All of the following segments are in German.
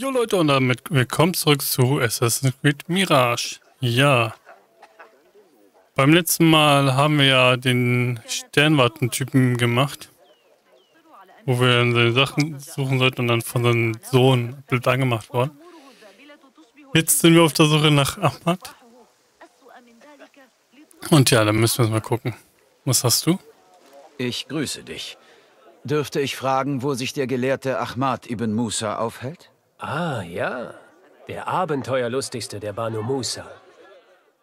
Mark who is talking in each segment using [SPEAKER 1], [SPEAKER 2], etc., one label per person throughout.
[SPEAKER 1] Jo Leute und damit willkommen zurück zu Assassin's Creed Mirage. Ja. Beim letzten Mal haben wir ja den Sternwartentypen gemacht. Wo wir dann seine Sachen suchen sollten und dann von seinem Sohn Bild angemacht worden. Jetzt sind wir auf der Suche nach Ahmad. Und ja, dann müssen wir mal gucken. Was hast du?
[SPEAKER 2] Ich grüße dich. Dürfte ich fragen, wo sich der Gelehrte Ahmad ibn Musa aufhält?
[SPEAKER 3] Ah, ja. Der abenteuerlustigste der Banu Musa.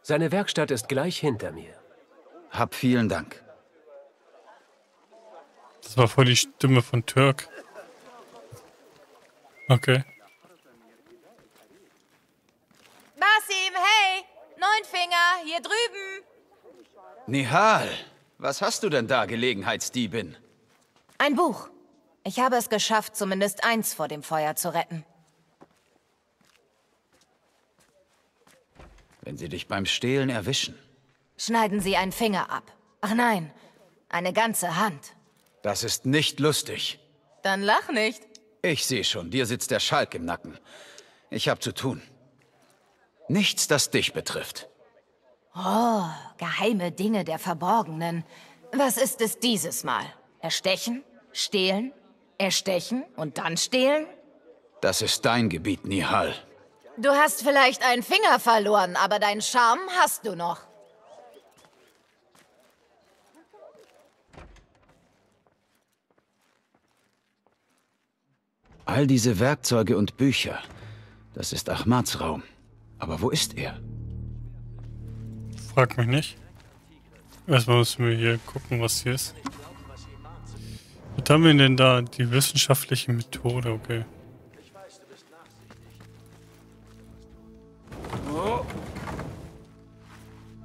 [SPEAKER 3] Seine Werkstatt ist gleich hinter mir.
[SPEAKER 2] Hab vielen Dank.
[SPEAKER 1] Das war voll die Stimme von Türk. Okay.
[SPEAKER 4] Basim, hey! Neunfinger, hier drüben!
[SPEAKER 2] Nihal, was hast du denn da, Gelegenheitsdiebin?
[SPEAKER 4] Ein Buch. Ich habe es geschafft, zumindest eins vor dem Feuer zu retten.
[SPEAKER 2] Wenn sie dich beim Stehlen erwischen.
[SPEAKER 4] Schneiden Sie einen Finger ab. Ach nein, eine ganze Hand.
[SPEAKER 2] Das ist nicht lustig.
[SPEAKER 4] Dann lach nicht.
[SPEAKER 2] Ich sehe schon, dir sitzt der Schalk im Nacken. Ich habe zu tun. Nichts, das dich betrifft.
[SPEAKER 4] Oh, geheime Dinge der Verborgenen. Was ist es dieses Mal? Erstechen? Stehlen? Erstechen und dann stehlen?
[SPEAKER 2] Das ist dein Gebiet, Nihal.
[SPEAKER 4] Du hast vielleicht einen Finger verloren, aber deinen Charme hast du noch.
[SPEAKER 2] All diese Werkzeuge und Bücher, das ist Ahmads Raum. Aber wo ist er?
[SPEAKER 1] Frag mich nicht. Erstmal müssen wir hier gucken, was hier ist. Was haben wir denn da? Die wissenschaftliche Methode, okay.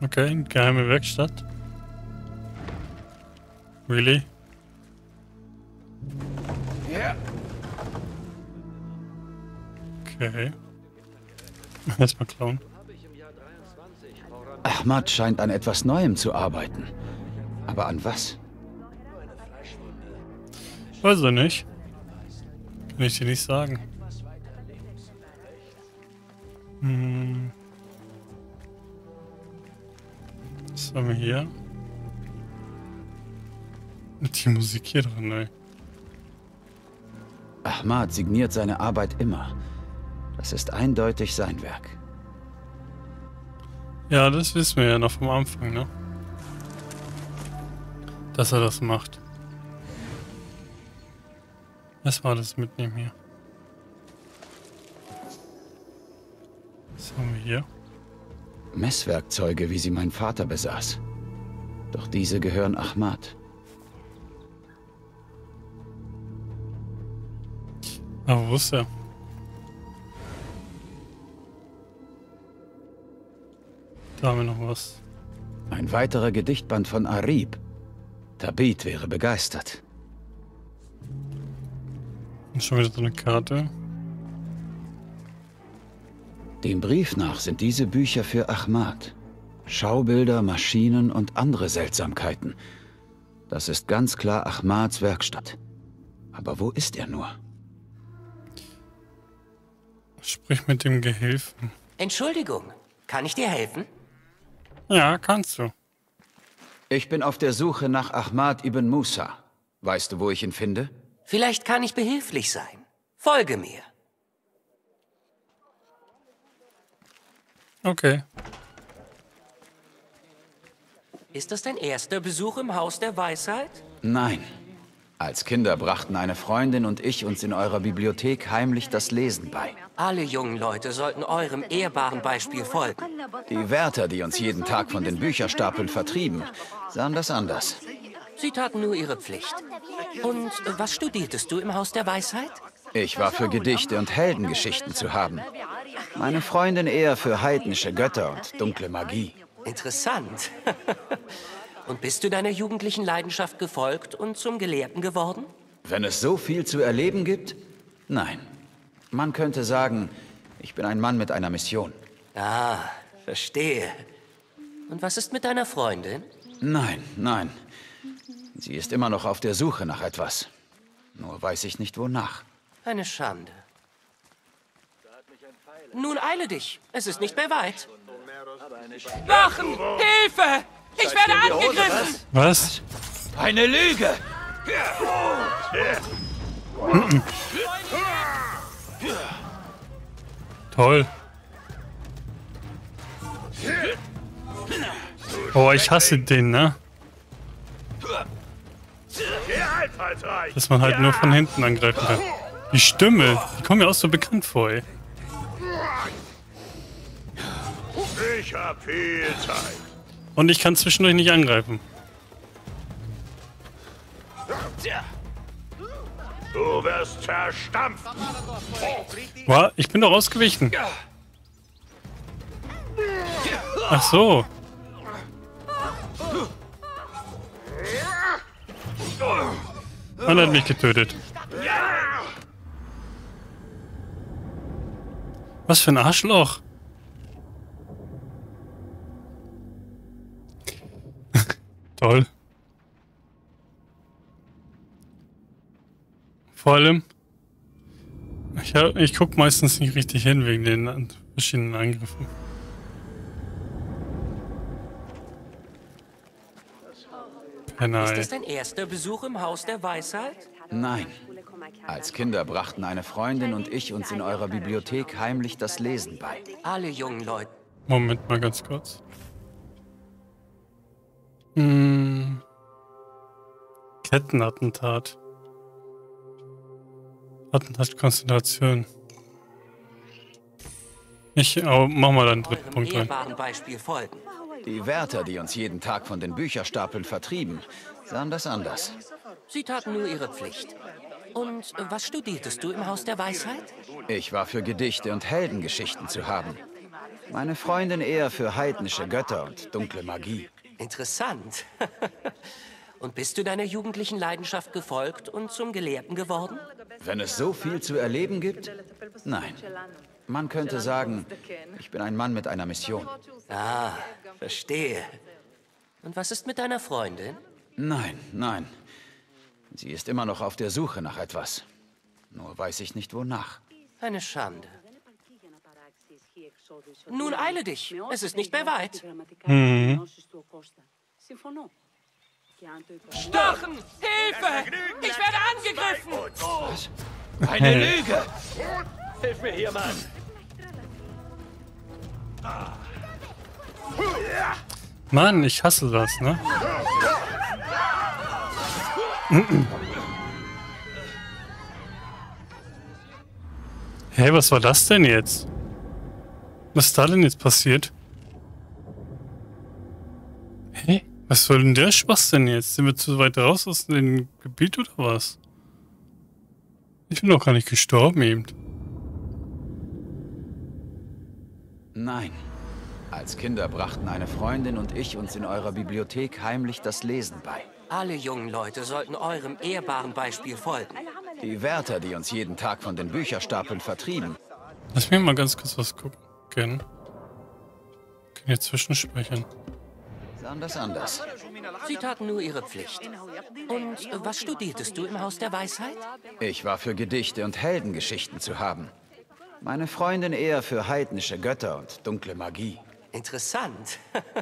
[SPEAKER 1] Okay, geheime Werkstatt. Really?
[SPEAKER 2] Ja.
[SPEAKER 1] Okay. Erstmal klauen.
[SPEAKER 2] Ahmad scheint an etwas Neuem zu arbeiten. Aber an was?
[SPEAKER 1] Weiß ich nicht. Kann ich dir nicht sagen. Hm. Was haben wir hier? Die Musik hier drin, ey.
[SPEAKER 2] Ahmad signiert seine Arbeit immer. Das ist eindeutig sein Werk.
[SPEAKER 1] Ja, das wissen wir ja noch vom Anfang, ne? Dass er das macht. Was war das mitnehmen hier? Was haben wir hier?
[SPEAKER 2] Messwerkzeuge, wie sie mein Vater besaß. Doch diese gehören Ahmad.
[SPEAKER 1] Aber wo ist er? Da haben wir noch was.
[SPEAKER 2] Ein weiterer Gedichtband von Arib. Tabit wäre begeistert.
[SPEAKER 1] Und schon wieder so eine Karte.
[SPEAKER 2] Dem Brief nach sind diese Bücher für Ahmad. Schaubilder, Maschinen und andere Seltsamkeiten. Das ist ganz klar Ahmads Werkstatt. Aber wo ist er nur?
[SPEAKER 1] Sprich mit dem Gehilfen.
[SPEAKER 5] Entschuldigung, kann ich dir helfen?
[SPEAKER 1] Ja, kannst du.
[SPEAKER 2] Ich bin auf der Suche nach Ahmad ibn Musa. Weißt du, wo ich ihn finde?
[SPEAKER 5] Vielleicht kann ich behilflich sein. Folge mir.
[SPEAKER 1] Okay.
[SPEAKER 5] Ist das dein erster Besuch im Haus der Weisheit?
[SPEAKER 2] Nein. Als Kinder brachten eine Freundin und ich uns in eurer Bibliothek heimlich das Lesen bei.
[SPEAKER 5] Alle jungen Leute sollten eurem ehrbaren Beispiel folgen.
[SPEAKER 2] Die Wärter, die uns jeden Tag von den Bücherstapeln vertrieben, sahen das anders.
[SPEAKER 5] Sie taten nur ihre Pflicht. Und was studiertest du im Haus der Weisheit?
[SPEAKER 2] Ich war für Gedichte und Heldengeschichten zu haben. Meine Freundin eher für heidnische Götter und dunkle Magie.
[SPEAKER 5] Interessant. und bist du deiner jugendlichen Leidenschaft gefolgt und zum Gelehrten geworden?
[SPEAKER 2] Wenn es so viel zu erleben gibt? Nein. Man könnte sagen, ich bin ein Mann mit einer Mission.
[SPEAKER 5] Ah, verstehe. Und was ist mit deiner Freundin?
[SPEAKER 2] Nein, nein. Sie ist immer noch auf der Suche nach etwas. Nur weiß ich nicht wonach.
[SPEAKER 5] Eine Schande. Nun eile dich. Es ist nicht mehr weit. Wachen! Hilfe! Ich werde angegriffen!
[SPEAKER 1] Was?
[SPEAKER 2] Eine Lüge!
[SPEAKER 1] Toll. Oh, ich hasse den, ne? Dass man halt nur von hinten angreifen kann. Die Stimme, die kommt mir auch so bekannt vor, ey.
[SPEAKER 6] Ich viel Zeit.
[SPEAKER 1] Und ich kann zwischendurch nicht angreifen.
[SPEAKER 6] Du wirst zerstampft.
[SPEAKER 1] Wow, ich bin doch ausgewichen. Ach so. Er hat mich getötet. Was für ein Arschloch. Toll. Vor allem, ich, hab- ich guck meistens nicht richtig hin wegen den verschiedenen Angriffen.
[SPEAKER 5] Ist
[SPEAKER 1] Penal.
[SPEAKER 5] das dein erster Besuch im Haus der Weisheit?
[SPEAKER 2] Nein. Als Kinder brachten eine Freundin und ich uns in eurer Bibliothek heimlich das Lesen bei.
[SPEAKER 5] Alle jungen Leute.
[SPEAKER 1] Moment mal ganz kurz. Hm. Kettenattentat. Attentat Konzentration. Ich oh, mach mal einen dritten
[SPEAKER 5] Eurem
[SPEAKER 1] Punkt rein.
[SPEAKER 5] ehrbaren Beispiel folgen.
[SPEAKER 2] Die Wärter, die uns jeden Tag von den Bücherstapeln vertrieben, sahen das anders.
[SPEAKER 5] Sie taten nur ihre Pflicht. Und was studiertest du im Haus der Weisheit?
[SPEAKER 2] Ich war für Gedichte und Heldengeschichten zu haben. Meine Freundin eher für heidnische Götter und dunkle Magie.
[SPEAKER 5] Interessant. Und bist du deiner jugendlichen Leidenschaft gefolgt und zum Gelehrten geworden?
[SPEAKER 2] Wenn es so viel zu erleben gibt? Nein. Man könnte sagen, ich bin ein Mann mit einer Mission.
[SPEAKER 5] Ah, verstehe. Und was ist mit deiner Freundin?
[SPEAKER 2] Nein, nein. Sie ist immer noch auf der Suche nach etwas. Nur weiß ich nicht wonach.
[SPEAKER 5] Eine Schande. Nun eile dich. Es ist nicht mehr weit. Stachen! Hilfe! Ich werde angegriffen!
[SPEAKER 2] Eine Lüge!
[SPEAKER 6] Hilf mir hier, Mann.
[SPEAKER 1] Mann, ich hasse das, ne? Hä, was war das denn jetzt? Was ist da denn jetzt passiert? Hä? Was soll denn der Schwachsinn jetzt? Sind wir zu weit raus aus dem Gebiet oder was? Ich bin doch gar nicht gestorben eben.
[SPEAKER 2] Nein. Als Kinder brachten eine Freundin und ich uns in eurer Bibliothek heimlich das Lesen bei.
[SPEAKER 5] Alle jungen Leute sollten eurem ehrbaren Beispiel folgen.
[SPEAKER 2] Die Wärter, die uns jeden Tag von den Bücherstapeln vertrieben,
[SPEAKER 1] Lass mich mal ganz kurz was gucken. Können hier zwischenspeichern.
[SPEAKER 2] sahen das anders.
[SPEAKER 5] Sie taten nur ihre Pflicht. Und was studiertest du im Haus der Weisheit?
[SPEAKER 2] Ich war für Gedichte und Heldengeschichten zu haben. Meine Freundin eher für heidnische Götter und dunkle Magie.
[SPEAKER 5] Interessant.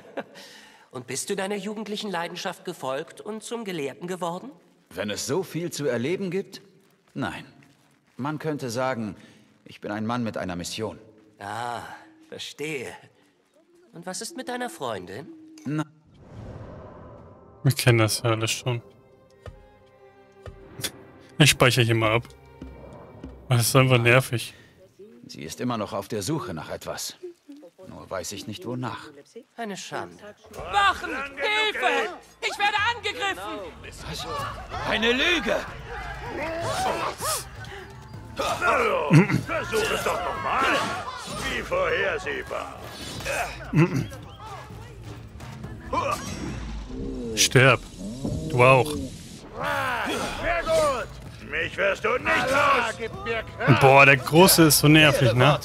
[SPEAKER 5] Und bist du deiner jugendlichen Leidenschaft gefolgt und zum Gelehrten geworden?
[SPEAKER 2] Wenn es so viel zu erleben gibt? Nein. Man könnte sagen, ich bin ein Mann mit einer Mission.
[SPEAKER 5] Ah, verstehe. Und was ist mit deiner Freundin?
[SPEAKER 1] Wir kennen das ja alles schon. Ich speichere hier mal ab. Das ist einfach nervig.
[SPEAKER 2] Sie ist immer noch auf der Suche nach etwas. Nur weiß ich nicht wonach.
[SPEAKER 5] Eine Schande. Wachen! Hilfe! Ich werde angegriffen!
[SPEAKER 2] Eine Lüge!
[SPEAKER 6] Versuch es doch nochmal. Wie vorhersehbar.
[SPEAKER 1] Sterb. Du auch.
[SPEAKER 6] Sehr gut. Mich wirst du nicht los.
[SPEAKER 1] Boah, der Große ist so nervig, ne?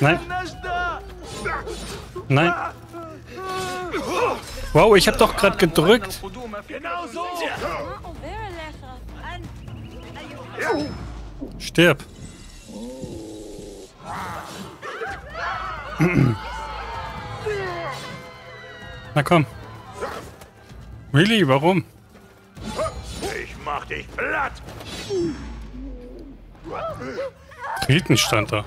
[SPEAKER 1] Nein. Nein. Wow, ich habe doch gerade gedrückt.
[SPEAKER 6] Genau so.
[SPEAKER 1] Stirb. Na komm. Really, warum?
[SPEAKER 6] Ich mach dich platt.
[SPEAKER 1] Treten stand da.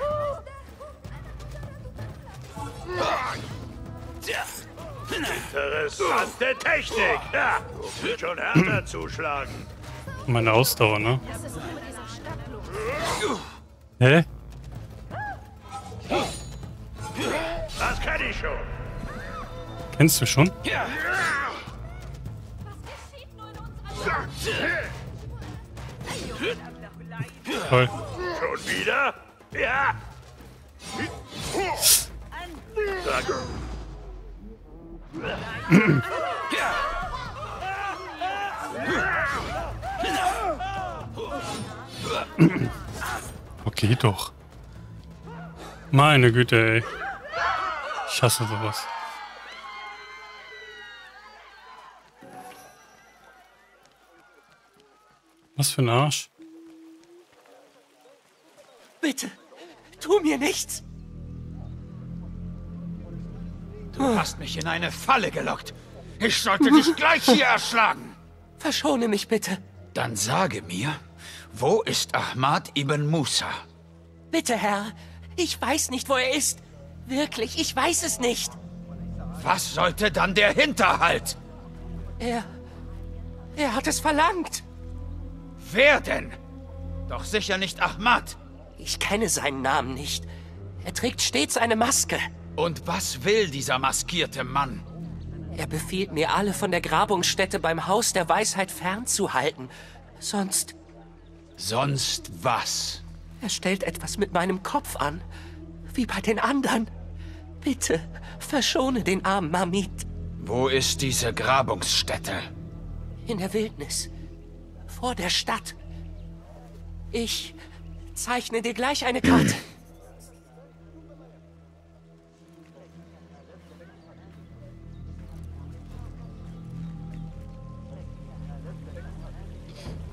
[SPEAKER 6] Interessante Technik. Ja, schon härter zuschlagen.
[SPEAKER 1] Meine Ausdauer, ne? Hä?
[SPEAKER 6] Das kann ich schon.
[SPEAKER 1] Kennst du schon? Toll.
[SPEAKER 6] Schon wieder? Ja. Sag,
[SPEAKER 1] Okay, doch. Meine Güte, ey. Ich hasse sowas. Was für ein Arsch.
[SPEAKER 5] Bitte, tu mir nichts.
[SPEAKER 2] Du hast mich in eine Falle gelockt. Ich sollte dich gleich hier erschlagen.
[SPEAKER 5] Verschone mich bitte.
[SPEAKER 2] Dann sage mir, wo ist Ahmad ibn Musa?
[SPEAKER 5] Bitte, Herr. Ich weiß nicht, wo er ist. Wirklich, ich weiß es nicht.
[SPEAKER 2] Was sollte dann der Hinterhalt?
[SPEAKER 5] Er. Er hat es verlangt.
[SPEAKER 2] Wer denn? Doch sicher nicht Ahmad.
[SPEAKER 5] Ich kenne seinen Namen nicht. Er trägt stets eine Maske.
[SPEAKER 2] Und was will dieser maskierte Mann?
[SPEAKER 5] Er befiehlt mir, alle von der Grabungsstätte beim Haus der Weisheit fernzuhalten. Sonst.
[SPEAKER 2] Sonst was?
[SPEAKER 5] Er stellt etwas mit meinem Kopf an. Wie bei den anderen. Bitte, verschone den armen Mamit.
[SPEAKER 2] Wo ist diese Grabungsstätte?
[SPEAKER 5] In der Wildnis. Vor der Stadt. Ich zeichne dir gleich eine Karte.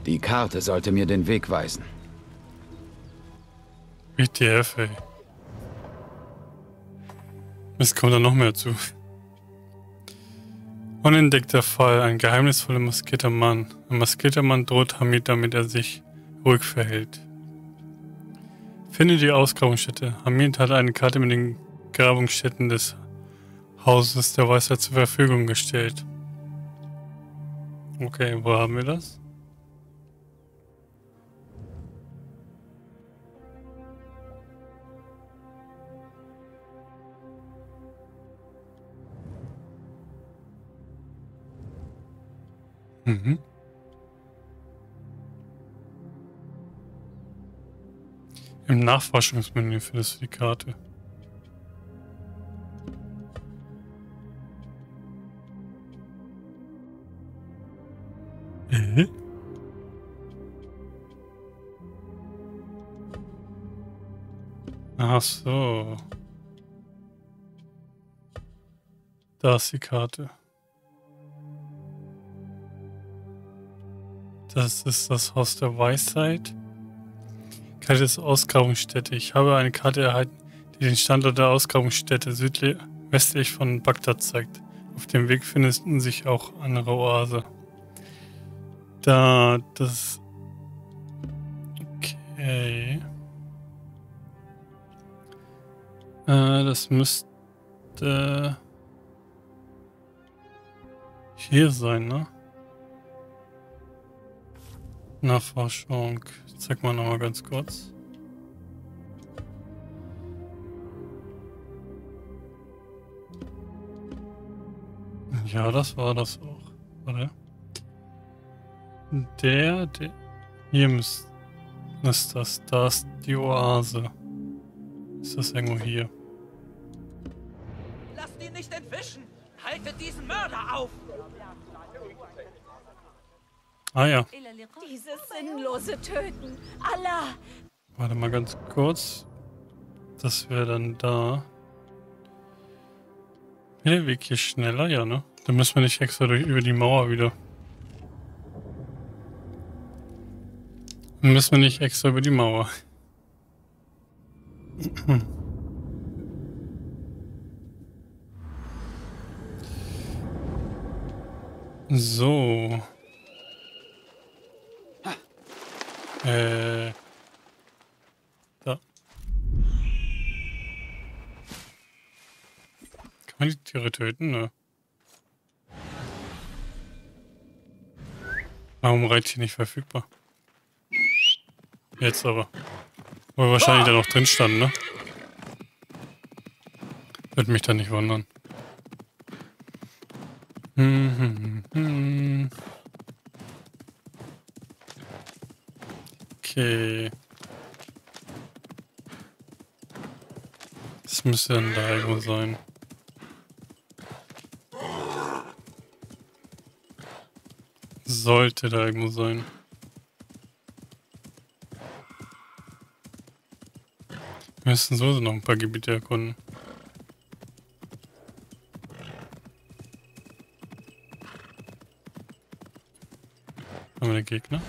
[SPEAKER 2] Die Karte sollte mir den Weg weisen.
[SPEAKER 1] WTF, ey. Es kommt da noch mehr zu. Unentdeckter Fall. Ein geheimnisvoller maskierter Mann. Ein maskierter Mann droht Hamid, damit er sich ruhig verhält. Finde die Ausgrabungsstätte. Hamid hat eine Karte mit den Grabungsstätten des Hauses der Weisheit zur Verfügung gestellt. Okay, wo haben wir das? Mhm. Im Nachforschungsmenü findest du die Karte. Äh? Ach so. Da ist die Karte. Das ist das Haus der Weisheit. Karte des Ausgrabungsstätte. Ich habe eine Karte erhalten, die den Standort der Ausgrabungsstätte südlich, westlich von Bagdad zeigt. Auf dem Weg finden sich auch andere Oase. Da das. Okay. Äh, das müsste hier sein, ne? Nachforschung. Zeig mal nochmal ganz kurz. Ja, das war das auch, oder? Der, der. Hier ist das. Da ist die Oase. Ist das irgendwo hier? Ah ja.
[SPEAKER 7] Dieses sinnlose Töten. Allah!
[SPEAKER 1] Warte mal ganz kurz. Das wäre dann da. Der Weg hier schneller? Ja, ne? Dann müssen wir nicht extra durch, über die Mauer wieder. Dann müssen wir nicht extra über die Mauer. So. Äh. Da. Kann man die Tiere töten? Ne? Warum Reittier nicht verfügbar? Jetzt aber. Wo wahrscheinlich da noch drin stand, ne? Würde mich da nicht wundern. Hm, hm, hm. Okay. Müsste dann da irgendwo sein. Sollte da irgendwo sein. Wir müssen so noch ein paar Gebiete erkunden. Haben wir den Gegner?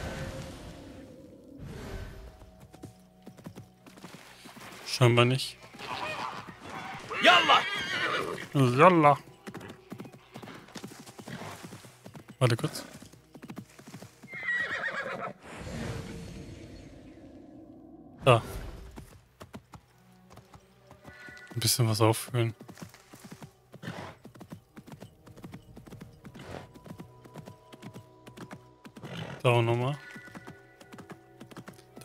[SPEAKER 1] Scheinbar nicht. Jalla. Warte kurz. Da. Ein bisschen was auffüllen. Da auch nochmal.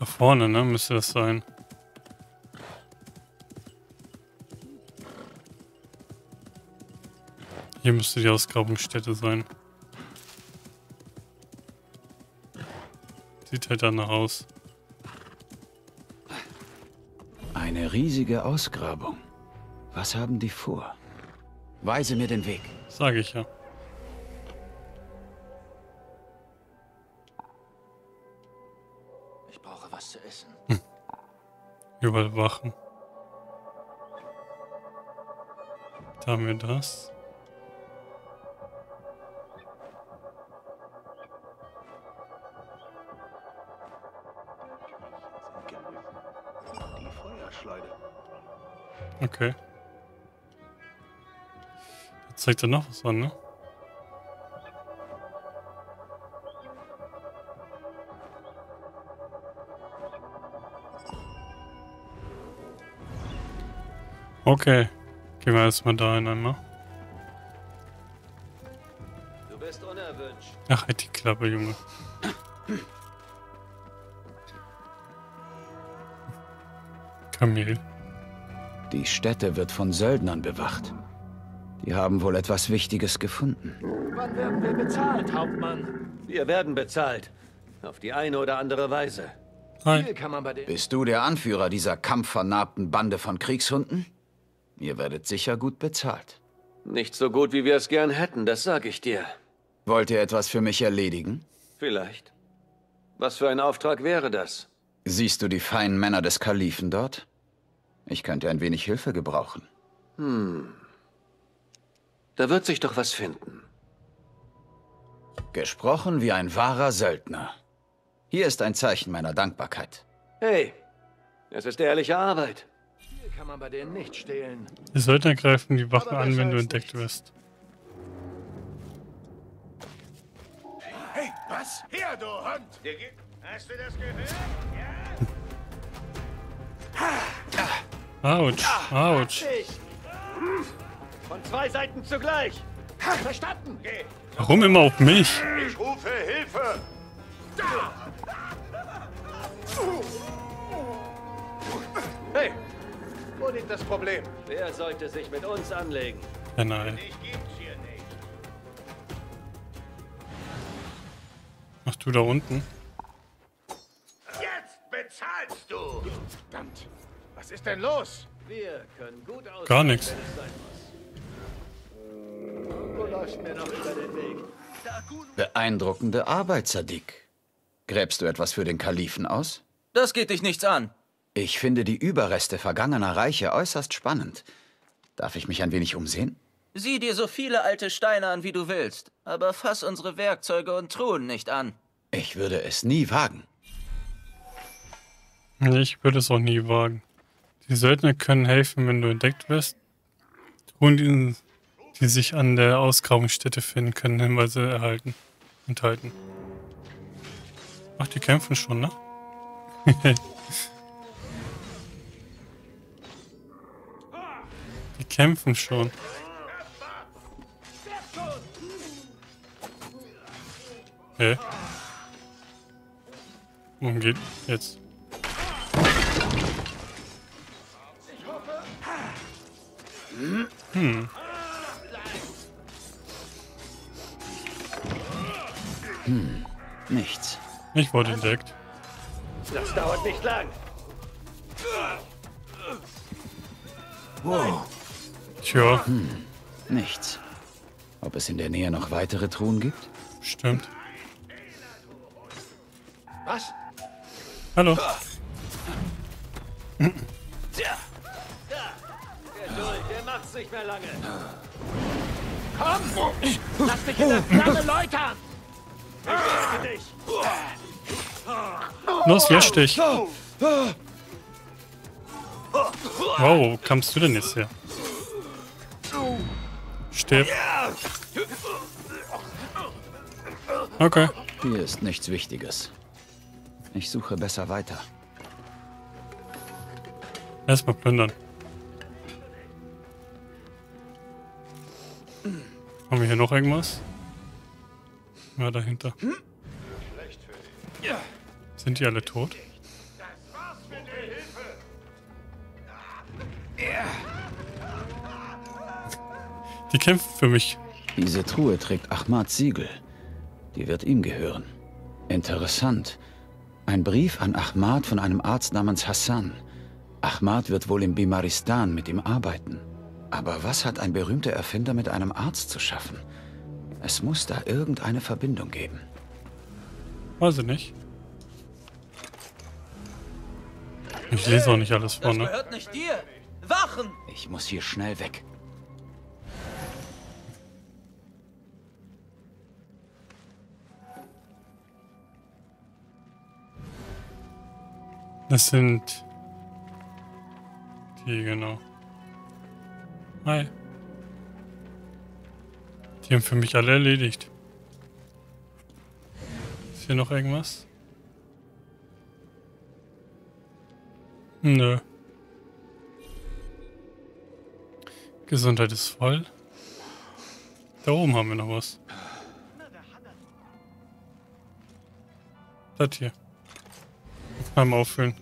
[SPEAKER 1] Da vorne, ne? Müsste das sein. Hier müsste die Ausgrabungsstätte sein. Sieht halt danach aus.
[SPEAKER 2] Eine riesige Ausgrabung. Was haben die vor? Weise mir den Weg.
[SPEAKER 1] Sage ich ja.
[SPEAKER 6] Ich brauche was zu essen.
[SPEAKER 1] Überall Wachen. Da haben wir das. Okay. Jetzt zeigt er noch was an, ne? Okay. Gehen wir erstmal da hin einmal.
[SPEAKER 3] Du bist unerwünscht.
[SPEAKER 1] Ach, halt die Klappe, Junge. Kamel.
[SPEAKER 2] Die Stätte wird von Söldnern bewacht. Die haben wohl etwas Wichtiges gefunden.
[SPEAKER 3] Wann werden wir bezahlt, Hauptmann? Wir werden bezahlt. Auf die eine oder andere Weise.
[SPEAKER 1] Hi.
[SPEAKER 3] Viel kann man bei den...
[SPEAKER 2] Bist du der Anführer dieser kampfvernarbten Bande von Kriegshunden? Ihr werdet sicher gut bezahlt.
[SPEAKER 3] Nicht so gut, wie wir es gern hätten, das sag ich dir.
[SPEAKER 2] Wollt ihr etwas für mich erledigen?
[SPEAKER 3] Vielleicht. Was für ein Auftrag wäre das?
[SPEAKER 2] Siehst du die feinen Männer des Kalifen dort? Ich könnte ein wenig Hilfe gebrauchen.
[SPEAKER 3] Da wird sich doch was finden.
[SPEAKER 2] Gesprochen wie ein wahrer Söldner. Hier ist ein Zeichen meiner Dankbarkeit.
[SPEAKER 3] Hey, es ist ehrliche Arbeit. Viel kann man bei denen nicht stehlen.
[SPEAKER 1] Die Söldner greifen die Wachen an, wenn du entdeckt
[SPEAKER 3] nichts.
[SPEAKER 1] wirst.
[SPEAKER 6] Hey, was? Hier, du Hund! Hast du das gehört? Ja?
[SPEAKER 1] Autsch, Autsch.
[SPEAKER 3] Von zwei Seiten zugleich. Verstanden?
[SPEAKER 1] Warum immer auf mich?
[SPEAKER 6] Ich rufe Hilfe!
[SPEAKER 3] Hey, wo liegt das Problem? Wer sollte sich mit uns anlegen?
[SPEAKER 1] Ja, nein. Ach du da unten.
[SPEAKER 6] Jetzt bezahlst du! Verdammt! Was ist denn los?
[SPEAKER 3] Wir können gut aus.
[SPEAKER 1] Gar nichts.
[SPEAKER 2] Beeindruckende Arbeit, Sadiq. Gräbst du etwas für den Kalifen aus?
[SPEAKER 8] Das geht dich nichts an.
[SPEAKER 2] Ich finde die Überreste vergangener Reiche äußerst spannend. Darf ich mich ein wenig umsehen?
[SPEAKER 8] Sieh dir so viele alte Steine an, wie du willst, aber fass unsere Werkzeuge und Truhen nicht an.
[SPEAKER 2] Ich würde es nie wagen.
[SPEAKER 1] Ich würde es auch nie wagen. Die Söldner können helfen, wenn du entdeckt wirst. Truhen, die, die sich an der Ausgrabungsstätte finden, können Hinweise erhalten. Enthalten. Ach, die kämpfen schon, ne? die kämpfen schon. Hä? Worum geht jetzt? Hm.
[SPEAKER 2] Hm, nichts.
[SPEAKER 1] Ich wurde entdeckt.
[SPEAKER 6] Das dauert nicht lang.
[SPEAKER 2] Wow.
[SPEAKER 1] Tja.
[SPEAKER 2] Hm, nichts. Ob es in der Nähe noch weitere Truhen gibt?
[SPEAKER 1] Stimmt.
[SPEAKER 6] Was?
[SPEAKER 1] Hallo.
[SPEAKER 6] Tja. Macht's nicht mehr lange. Komm! Lass dich in der Flamme läutern! Ich dich!
[SPEAKER 1] Los, lösch dich. Wow, wo kamst du denn jetzt her? Stirb. Okay.
[SPEAKER 2] Hier ist nichts Wichtiges. Ich suche besser weiter.
[SPEAKER 1] Erstmal plündern. Haben wir hier noch irgendwas? Ja, dahinter. Sind die alle tot? Die kämpfen für mich.
[SPEAKER 2] Diese Truhe trägt Ahmads Siegel. Die wird ihm gehören. Interessant. Ein Brief an Ahmad von einem Arzt namens Hassan. Ahmad wird wohl im Bimaristan mit ihm arbeiten. Aber was hat ein berühmter Erfinder mit einem Arzt zu schaffen? Es muss da irgendeine Verbindung geben.
[SPEAKER 1] Weiß ich nicht. Ich lese auch nicht alles vor,
[SPEAKER 8] Das
[SPEAKER 1] ne?
[SPEAKER 8] gehört nicht dir. Wachen!
[SPEAKER 2] Ich muss hier schnell weg.
[SPEAKER 1] Das sind die, genau. Hi. Die haben für mich alle erledigt. Ist hier noch irgendwas? Nö. Gesundheit ist voll. Da oben haben wir noch was. Das hier. Einmal auffüllen.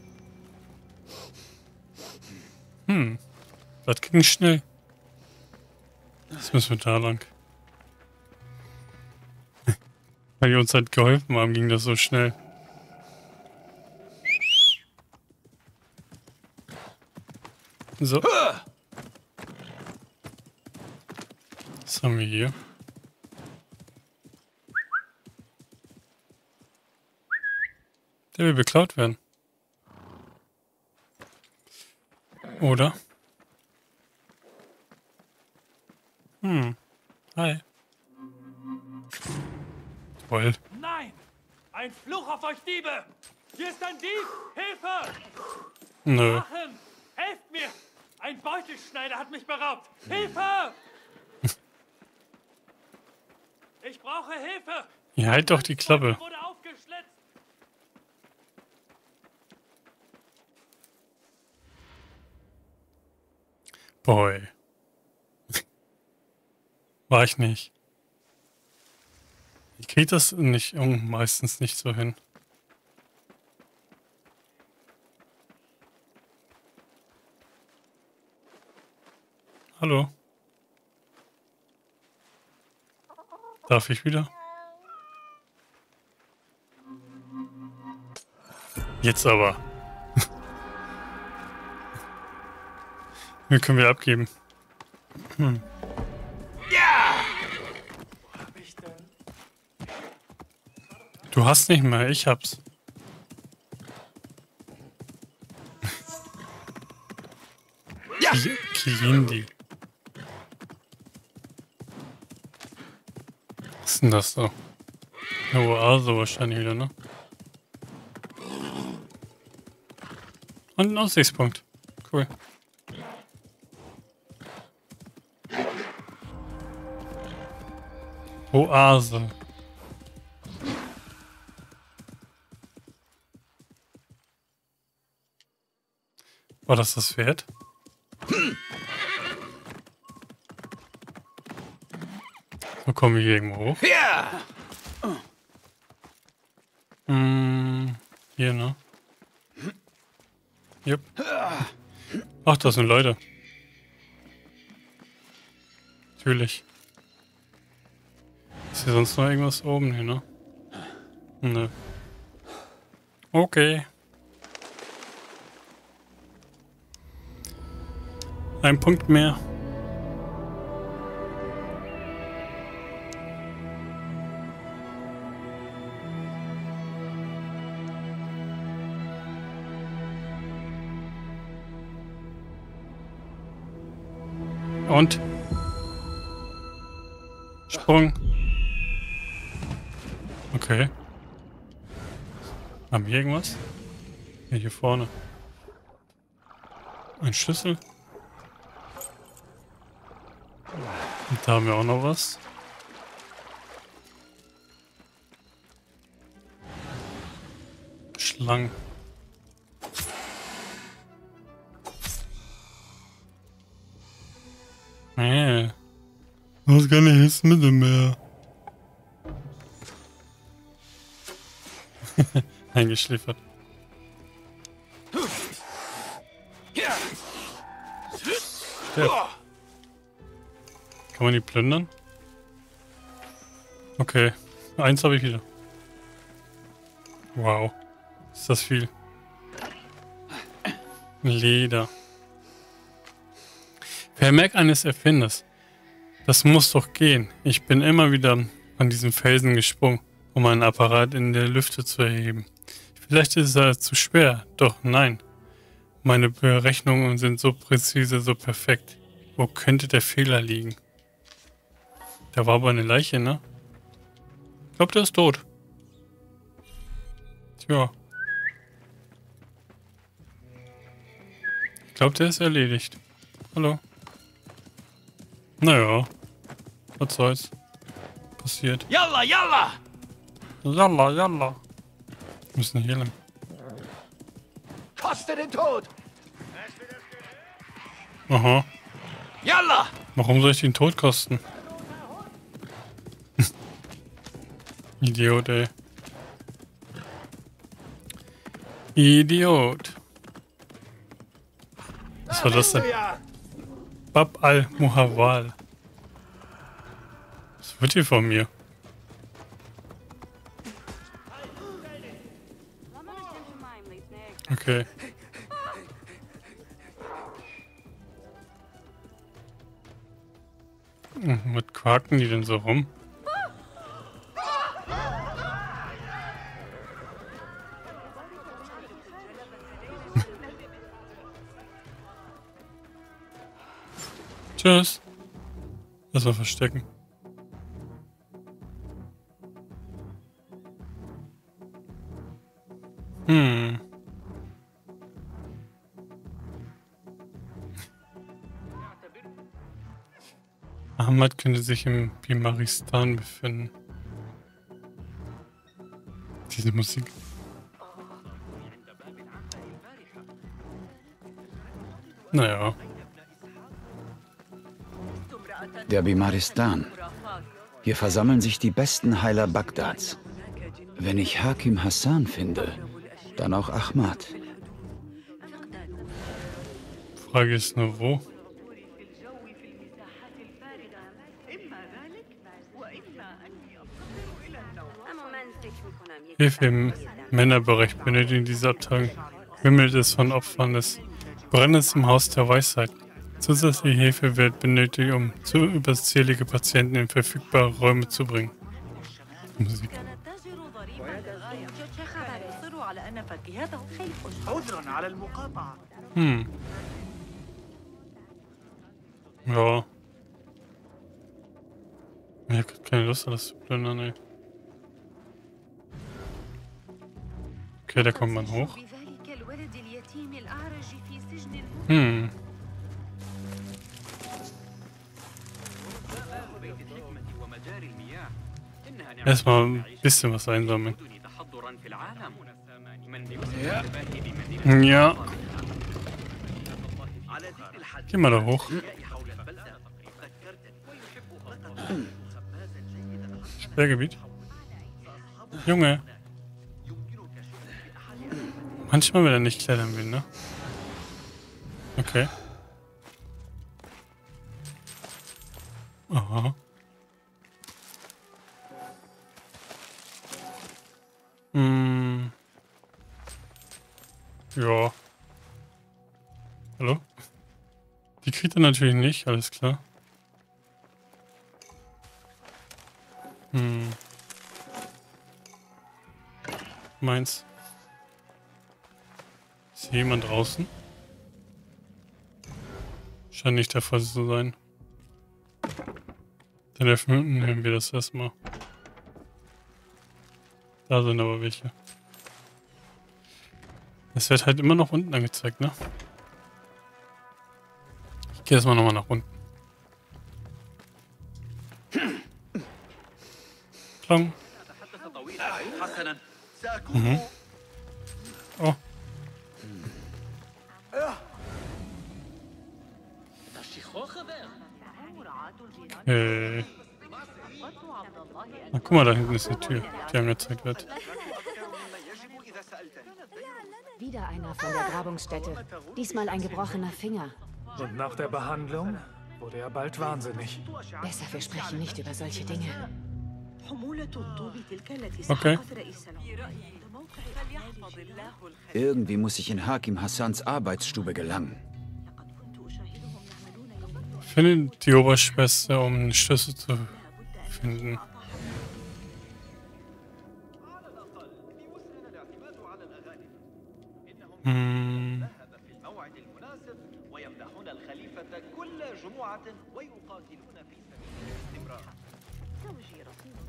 [SPEAKER 1] Hm. Das ging schnell. Jetzt müssen wir da lang. Weil die uns halt geholfen haben, ging das so schnell. So. Was haben wir hier? Der will beklaut werden. Oder? Hm. Hi. Toll.
[SPEAKER 9] Nein! Ein Fluch auf euch Diebe! Hier ist ein Dieb! Hilfe!
[SPEAKER 1] Nö.
[SPEAKER 9] Wachen! Helft mir! Ein Beutelschneider hat mich beraubt! Hilfe! Ich brauche Hilfe!
[SPEAKER 1] Ja, halt doch die Klappe.
[SPEAKER 9] Wurde aufgeschlitzt!
[SPEAKER 1] Boy. War ich nicht. Ich krieg das nicht meistens nicht so hin. Hallo. Darf ich wieder? Jetzt aber. Wir können wir abgeben. Hm. Du hast nicht mehr, ich hab's.
[SPEAKER 2] Ja!
[SPEAKER 1] Ki- Kilindi. Was ist denn das da? Eine Oase wahrscheinlich wieder, ne? Und ein Aussichtspunkt. Cool. Oase. War das das Pferd? So komme ich hier irgendwo hoch.
[SPEAKER 2] Ja!
[SPEAKER 1] Hm, hier, ne? Jupp. Ach, das sind Leute. Natürlich. Ist hier sonst noch irgendwas oben hier, ne? Ne. Okay. Ein Punkt mehr. Und? Sprung. Okay. Haben wir irgendwas? Hier, hier vorne. Ein Schlüssel. Und da haben wir auch noch was. Schlangen. Nee. Du hast keine Hilfsmittel mehr. Eingeschliffert. Sterb. Kann man die plündern? Okay. Eins habe ich wieder. Wow. Ist das viel. Leder. Vermerk eines Erfinders. Das muss doch gehen. Ich bin immer wieder an diesen Felsen gesprungen, um einen Apparat in der Lüfte zu erheben. Vielleicht ist er zu schwer, doch nein. Meine Berechnungen sind so präzise, so perfekt. Wo könnte der Fehler liegen? Da war aber eine Leiche, ne? Ich glaube, der ist tot. Tja. Ich glaube, der ist erledigt. Hallo. Naja. Was soll's. Passiert.
[SPEAKER 6] Yalla, yalla!
[SPEAKER 1] Jalla, jalla. Wir müssen hier lang.
[SPEAKER 6] Koste den Tod!
[SPEAKER 1] Aha.
[SPEAKER 6] Yalla!
[SPEAKER 1] Warum soll ich den Tod kosten? Idiot, ey. Idiot. Was war das denn? Bab al-Muhawal. Was wird hier von mir? Okay. Hm, Was quaken die denn so rum? Tschüss. Erstmal verstecken. Hm. Ahmad könnte sich im Bimaristan befinden. Diese Musik. Naja.
[SPEAKER 2] Der Bimaristan. Hier versammeln sich die besten Heiler Bagdads. Wenn ich Hakim Hassan finde, dann auch Ahmad.
[SPEAKER 1] Frage ist nur wo. Hilfe im Männerbereich benötigen diese Abteilung. Wimmelt es von Opfern des Brennens im Haus der Weisheit. Zusätzliche Hilfe wird benötigt, um zu überzählige Patienten in verfügbare Räume zu bringen. Musik. Hm. Ja. Ich hab keine Lust, alles zu plündern, ey. Okay, da kommt man hoch. Hm. Erstmal ein bisschen was einsammeln. Ja. Geh mal da hoch. Sperrgebiet. Junge. Manchmal, wenn er nicht klettern will, ne? Okay. Aha. Hm. Ja. Hallo? Die kriegt er natürlich nicht, alles klar. Hm. Meins. Ist hier jemand draußen? Scheint nicht der Fall zu sein. Dann nehmen wir das erstmal. Da sind aber welche. Es wird halt immer noch unten angezeigt, ne? Ich gehe erstmal nochmal nach unten. Klang. Mhm. Oh. Okay. Guck mal, da hinten ist die Tür, die angezeigt wird.
[SPEAKER 10] Wieder einer von der Grabungsstätte. Diesmal ein gebrochener Finger.
[SPEAKER 11] Und nach der Behandlung wurde er bald wahnsinnig.
[SPEAKER 10] Besser, wir sprechen nicht über solche Dinge.
[SPEAKER 1] Okay.
[SPEAKER 2] Irgendwie muss ich in Hakim Hassans Arbeitsstube gelangen.
[SPEAKER 1] Finde die Oberschwester, um einen Schlüssel zu finden.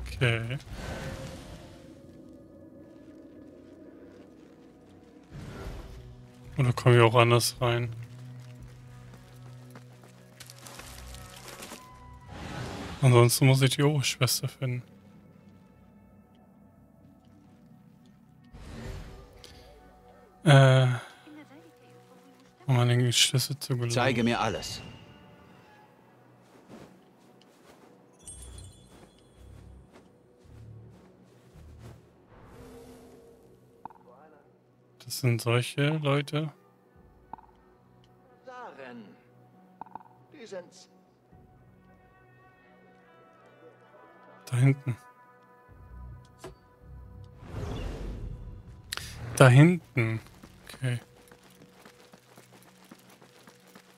[SPEAKER 1] Okay. Oder kommen wir auch anders rein? Ansonsten muss ich die Oberschwester finden. Äh. Um an den Schlüssel zu gelangen.
[SPEAKER 2] Zeige mir alles.
[SPEAKER 1] Das sind solche Leute.
[SPEAKER 6] Darin. Die sind's.
[SPEAKER 1] Da hinten. Da hinten. Okay.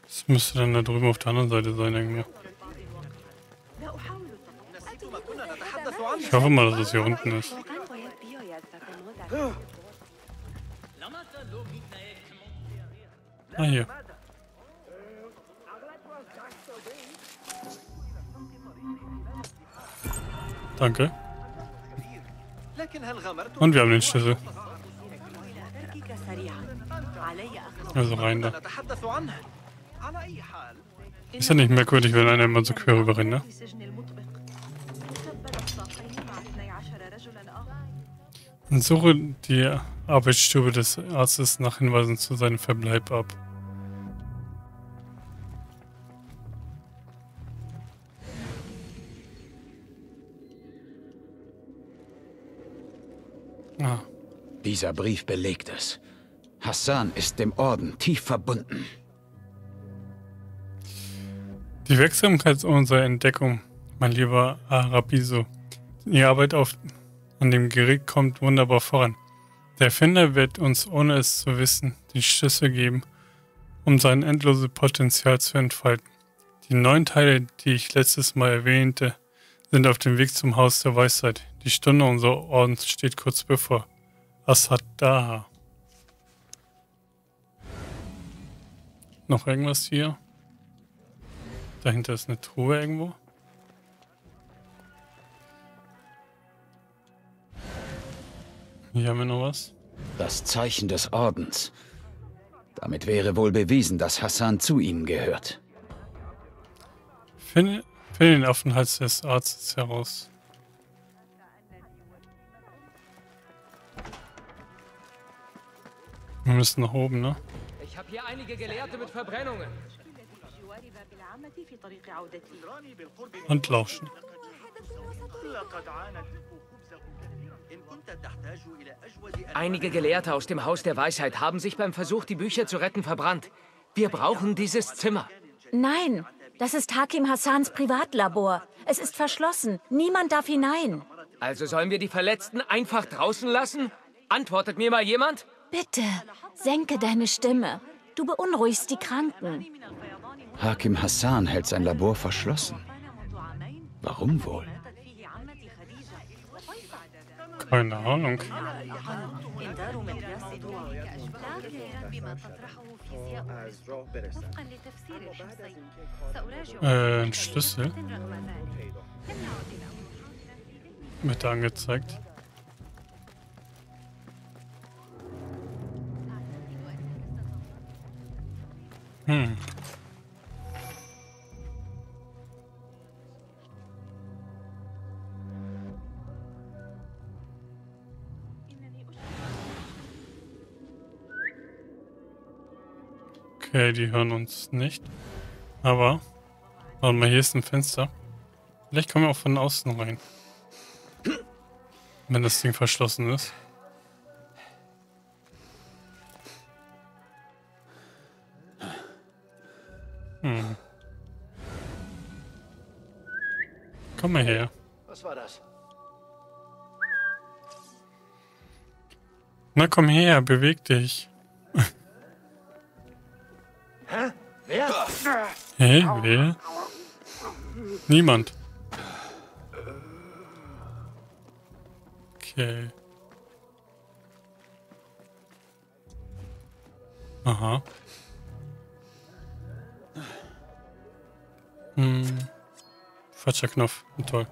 [SPEAKER 1] Das müsste dann da drüben auf der anderen Seite sein irgendwo. Ich hoffe mal, dass es hier unten ist. Ah, hier. Danke. Und wir haben den Schlüssel. Also rein da. Ist ja nicht merkwürdig, wenn einer immer so quer rüber rennt, ne? Und suche die Arbeitsstube des Arztes nach Hinweisen zu seinem Verbleib ab. Ah.
[SPEAKER 2] Dieser Brief belegt es. Hassan ist dem Orden tief verbunden.
[SPEAKER 1] Die Wirksamkeit unserer Entdeckung, mein lieber Arabiso. Die Arbeit auf, an dem Gerät kommt wunderbar voran. Der Erfinder wird uns, ohne es zu wissen, die Schlüssel geben, um sein endloses Potenzial zu entfalten. Die neun Teile, die ich letztes Mal erwähnte, sind auf dem Weg zum Haus der Weisheit. Die Stunde unserer Ordens steht kurz bevor. Assad da. Noch irgendwas hier? Dahinter ist eine Truhe irgendwo. Hier haben wir noch was.
[SPEAKER 2] Das Zeichen des Ordens. Damit wäre wohl bewiesen, dass Hassan zu ihnen gehört.
[SPEAKER 1] Finde, finde den Aufenthalt des Arztes heraus. Wir müssen nach oben, ne?
[SPEAKER 12] Ich habe hier einige Gelehrte mit Verbrennungen.
[SPEAKER 1] Und lauschen.
[SPEAKER 12] Einige Gelehrte aus dem Haus der Weisheit haben sich beim Versuch, die Bücher zu retten, verbrannt. Wir brauchen dieses Zimmer.
[SPEAKER 7] Nein, das ist Hakim Hassans Privatlabor. Es ist verschlossen. Niemand darf hinein.
[SPEAKER 12] Also sollen wir die Verletzten einfach draußen lassen? Antwortet mir mal jemand?
[SPEAKER 7] Bitte, senke deine Stimme. Du beunruhigst die Kranken.
[SPEAKER 2] Hakim Hassan hält sein Labor verschlossen. Warum wohl?
[SPEAKER 1] Keine Ahnung. Äh, ein Schlüssel. Wird angezeigt. Hm. Okay, die hören uns nicht. Aber, warte mal, hier ist ein Fenster. Vielleicht kommen wir auch von außen rein. Wenn das Ding verschlossen ist. Hm. Komm mal her.
[SPEAKER 3] Was war das?
[SPEAKER 1] Na komm her, beweg dich.
[SPEAKER 3] Hä? Wer?
[SPEAKER 1] Niemand. Okay. Aha. Hm. Falscher Knopf. Toll.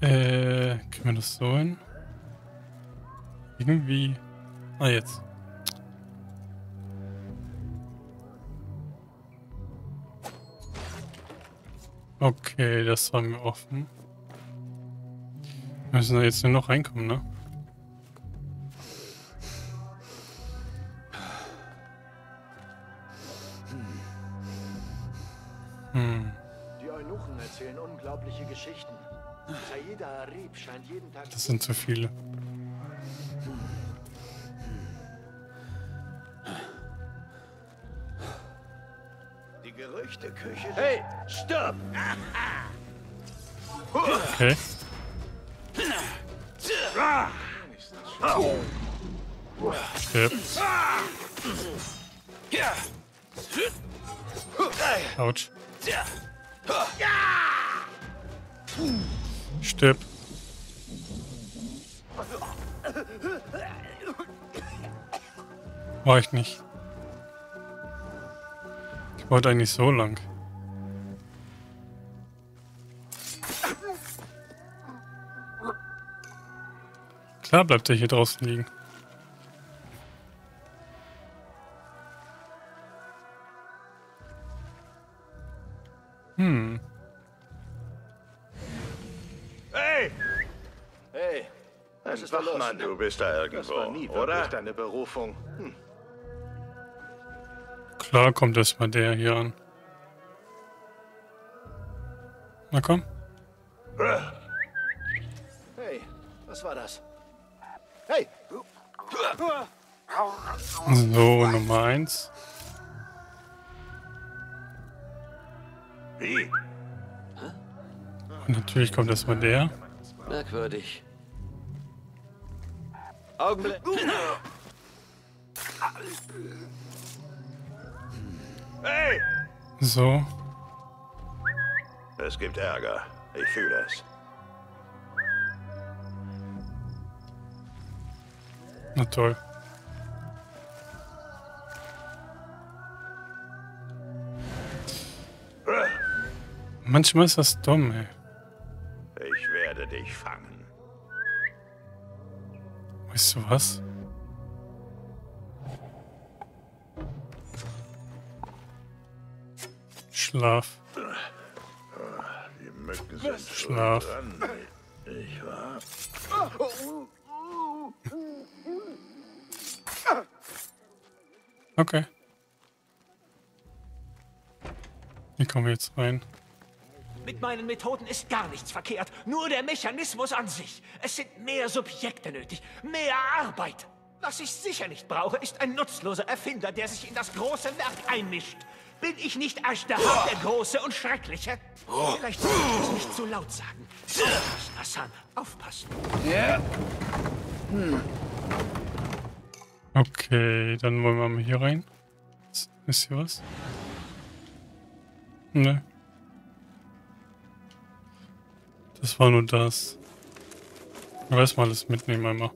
[SPEAKER 1] Äh, wir das so hin? Irgendwie. Ah, jetzt. Okay, das haben wir offen. Wir müssen da jetzt nur noch reinkommen, ne? Das sind zu viele.
[SPEAKER 3] Die Gerüchteküche... Hey, stopp!
[SPEAKER 1] Okay. Stirb. Autsch. Stirb. War ich nicht. Ich wollte eigentlich so lang. Klar bleibt er hier draußen liegen.
[SPEAKER 6] Du bist da
[SPEAKER 3] Das
[SPEAKER 6] irgendwo,
[SPEAKER 3] war nie
[SPEAKER 6] oder?
[SPEAKER 3] wirklich deine Berufung. Hm.
[SPEAKER 1] Klar kommt erstmal der hier an. Na komm.
[SPEAKER 3] Hey, was war das? Hey!
[SPEAKER 1] So, Nummer eins.
[SPEAKER 6] Wie?
[SPEAKER 1] Und natürlich kommt erstmal der.
[SPEAKER 13] Merkwürdig.
[SPEAKER 3] Augenblick.
[SPEAKER 6] Hey!
[SPEAKER 1] So.
[SPEAKER 6] Es gibt Ärger. Ich fühle es.
[SPEAKER 1] Na toll. Manchmal ist das dumm, ey.
[SPEAKER 6] Ich werde dich fangen.
[SPEAKER 1] Weißt du was? Schlaf. Schlaf.
[SPEAKER 6] Ich war.
[SPEAKER 1] Okay. Hier kommen wir jetzt rein.
[SPEAKER 14] Mit meinen Methoden ist gar nichts verkehrt. Nur der Mechanismus an sich. Es sind mehr Subjekte nötig. Mehr Arbeit. Was ich sicher nicht brauche, ist ein nutzloser Erfinder, der sich in das große Werk einmischt. Bin ich nicht Ashtahan, der Große und Schreckliche? Vielleicht sollte ich es nicht zu laut sagen. Aufpassen, Hassan. Aufpassen.
[SPEAKER 15] Ja.
[SPEAKER 1] Okay, dann wollen wir mal hier rein. Ist- Ist hier was? Ne. Das war nur das. Ich weiß mal alles mitnehmen einmal.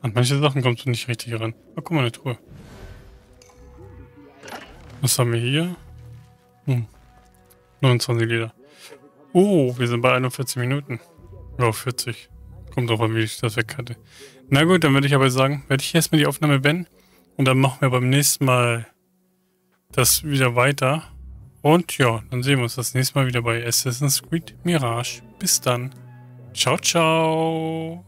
[SPEAKER 1] An manche Sachen kommst du nicht richtig ran. Ah, guck mal, eine Truhe. Was haben wir hier? Hm. 29 Liter. Oh, wir sind bei 41 Minuten. Ja, 40. Kommt drauf an, wie ich das weg hatte. Na gut, dann würde ich aber sagen, werde ich erstmal die Aufnahme beenden. Und dann machen wir beim nächsten Mal das wieder weiter. Und ja, dann sehen wir uns das nächste Mal wieder bei Assassin's Creed Mirage. Bis dann. Ciao, ciao.